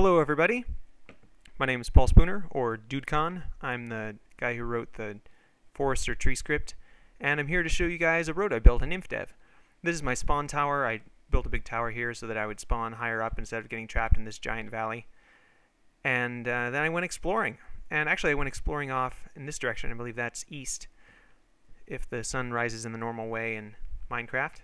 Hello, everybody. My name is Paul Spooner, or DudeCon. I'm the guy who wrote the Forester tree script, and I'm here to show you guys a road I built in InfDev. This is my spawn tower. I built a big tower here so that I would spawn higher up instead of getting trapped in this giant valley. And uh, then I went exploring. And actually, I went exploring off in this direction. I believe that's east, if the sun rises in the normal way in Minecraft.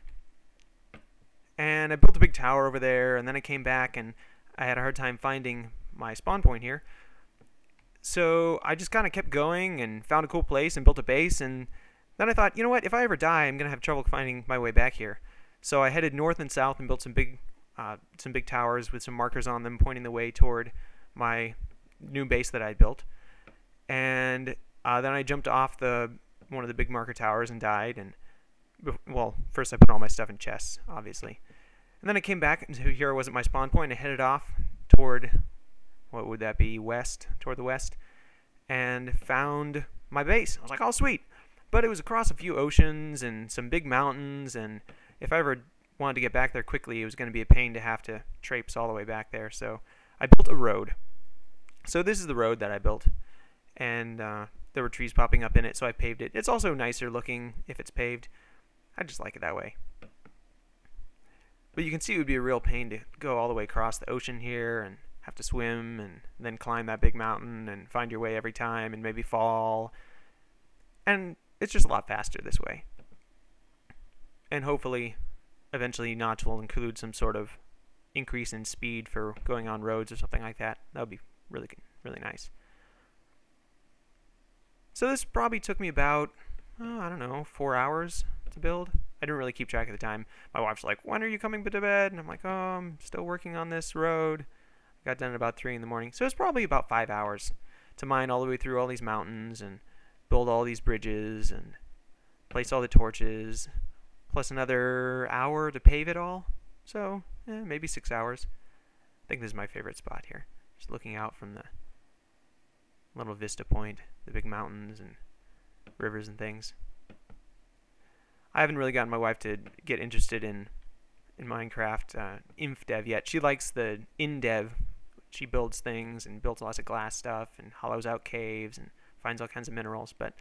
And I built a big tower over there, and then I came back and I had a hard time finding my spawn point here. So I just kind of kept going and found a cool place and built a base. And then I thought, you know what? If I ever die, I'm gonna have trouble finding my way back here. So I headed north and south and built some big, uh, some big towers with some markers on them, pointing the way toward my new base that I built. And uh, then I jumped off the one of the big marker towers and died. And well, first I put all my stuff in chests, obviously. And then I came back, and here was at my spawn point. I headed off toward, what would that be, west, toward the west, and found my base. I was like, oh, sweet. But it was across a few oceans and some big mountains, and if I ever wanted to get back there quickly, it was going to be a pain to have to traipse all the way back there. So I built a road. So this is the road that I built, and uh, there were trees popping up in it, so I paved it. It's also nicer looking if it's paved. I just like it that way. But you can see it would be a real pain to go all the way across the ocean here and have to swim and then climb that big mountain and find your way every time and maybe fall. And it's just a lot faster this way. And hopefully, eventually, Notch will include some sort of increase in speed for going on roads or something like that. That would be really, really nice. So this probably took me about, oh, I don't know, four hours to build. I didn't really keep track of the time. My wife's like, when are you coming to bed? And I'm like, oh, I'm still working on this road. I got done at about 3 in the morning. So it's probably about 5 hours to mine all the way through all these mountains and build all these bridges and place all the torches, plus another hour to pave it all. So eh, maybe 6 hours. I think this is my favorite spot here. Just looking out from the little vista point, the big mountains and rivers and things. I haven't really gotten my wife to get interested in in Minecraft uh, InfDev yet. She likes the InDev. She builds things and builds lots of glass stuff and hollows out caves and finds all kinds of minerals. But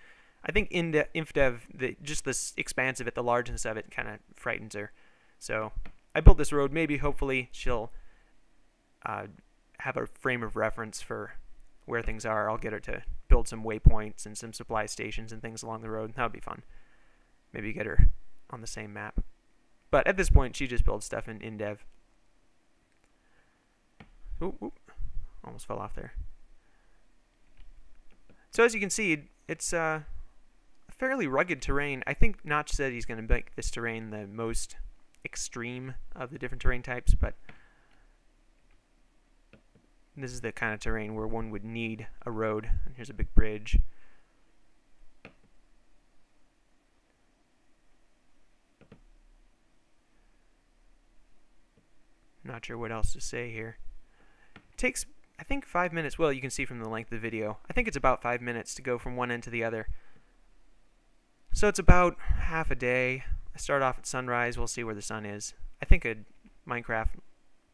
I think InDev, InfDev, the, just the expanse of it, the largeness of it, kind of frightens her. So I built this road. Maybe, hopefully, she'll uh, have a frame of reference for where things are. I'll get her to build some waypoints and some supply stations and things along the road. That would be fun maybe get her on the same map. But at this point, she just builds stuff in InDev. Oop, oop. Almost fell off there. So as you can see, it's uh, fairly rugged terrain. I think Notch said he's going to make this terrain the most extreme of the different terrain types, but this is the kind of terrain where one would need a road. And here's a big bridge. Not sure what else to say here. It takes, I think, five minutes. Well, you can see from the length of the video. I think it's about five minutes to go from one end to the other. So it's about half a day. I start off at sunrise. We'll see where the sun is. I think a Minecraft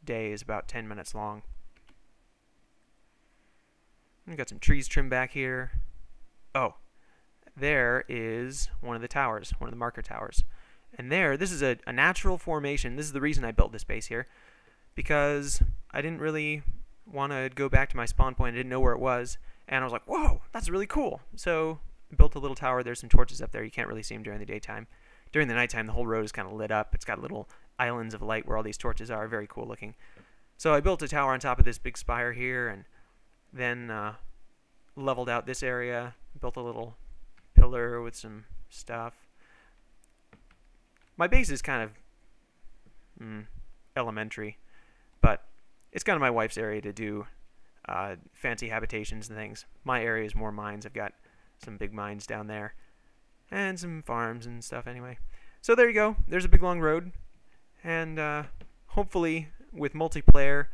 day is about 10 minutes long. We've got some trees trimmed back here. Oh, there is one of the towers, one of the marker towers. And there, this is a, a natural formation. This is the reason I built this base here because I didn't really want to go back to my spawn point. I didn't know where it was. And I was like, whoa, that's really cool. So built a little tower. There's some torches up there. You can't really see them during the daytime. During the nighttime, the whole road is kind of lit up. It's got little islands of light where all these torches are. Very cool looking. So I built a tower on top of this big spire here and then uh, leveled out this area. Built a little pillar with some stuff. My base is kind of mm, elementary. It's kind of my wife's area to do uh, fancy habitations and things. My area is more mines. I've got some big mines down there and some farms and stuff anyway. So there you go. There's a big long road. And uh, hopefully with multiplayer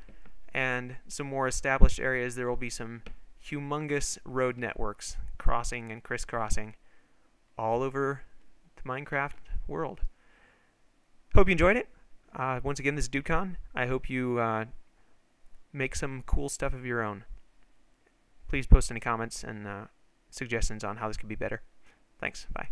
and some more established areas, there will be some humongous road networks crossing and crisscrossing all over the Minecraft world. Hope you enjoyed it. Uh, once again, this is DudeCon. I hope you uh, make some cool stuff of your own. Please post any comments and uh, suggestions on how this could be better. Thanks. Bye.